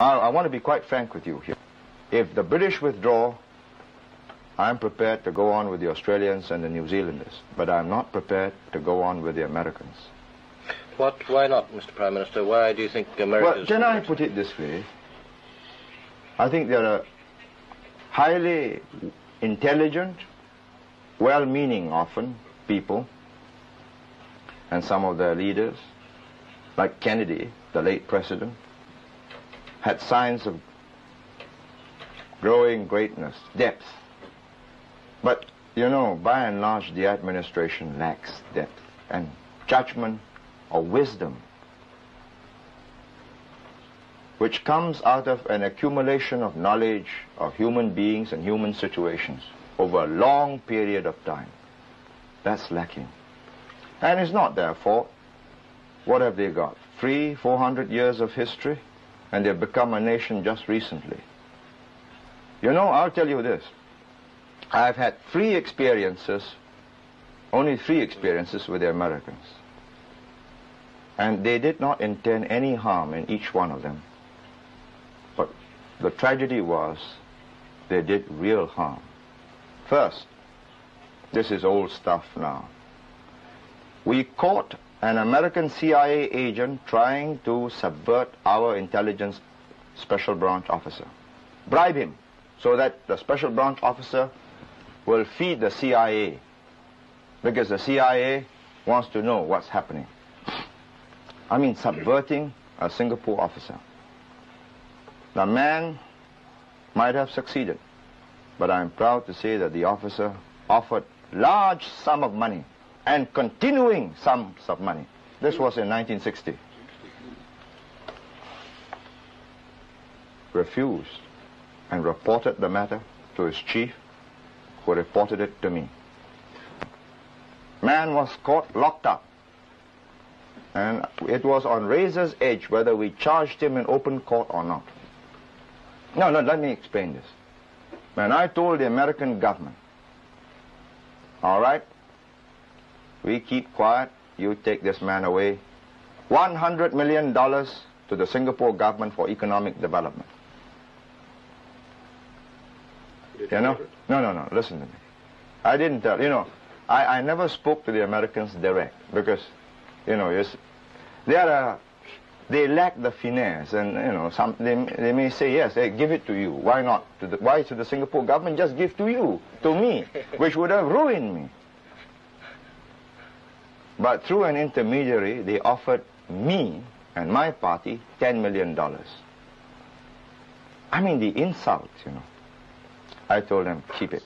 I, I want to be quite frank with you here. If the British withdraw, I'm prepared to go on with the Australians and the New Zealanders, but I'm not prepared to go on with the Americans. What? Why not, Mr. Prime Minister? Why do you think America? Well, can I put it this way? I think there are highly intelligent, well-meaning often people, and some of their leaders, like Kennedy, the late president, had signs of growing greatness, depth. But, you know, by and large, the administration lacks depth and judgment or wisdom, which comes out of an accumulation of knowledge of human beings and human situations over a long period of time. That's lacking. And it's not their fault. What have they got? Three, four hundred years of history? And they've become a nation just recently. You know, I'll tell you this. I've had three experiences, only three experiences with the Americans. And they did not intend any harm in each one of them. But the tragedy was they did real harm. First, this is old stuff now. We caught an American CIA agent trying to subvert our intelligence special branch officer. Bribe him so that the special branch officer will feed the CIA because the CIA wants to know what's happening. I mean subverting a Singapore officer. The man might have succeeded, but I'm proud to say that the officer offered large sum of money and continuing sums of money. This was in 1960. Refused and reported the matter to his chief, who reported it to me. Man was caught, locked up. And it was on razor's edge whether we charged him in open court or not. No, no, let me explain this. When I told the American government, all right, we keep quiet, you take this man away. $100 million to the Singapore government for economic development. You know? No, no, no, listen to me. I didn't tell, you know, I, I never spoke to the Americans direct because, you know, it's, they are, they lack the finesse and, you know, some, they, they may say, yes, they give it to you. Why not? To the, why should the Singapore government just give to you, to me, which would have ruined me? But through an intermediary, they offered me and my party $10 million. I mean, the insult, you know. I told them, keep it.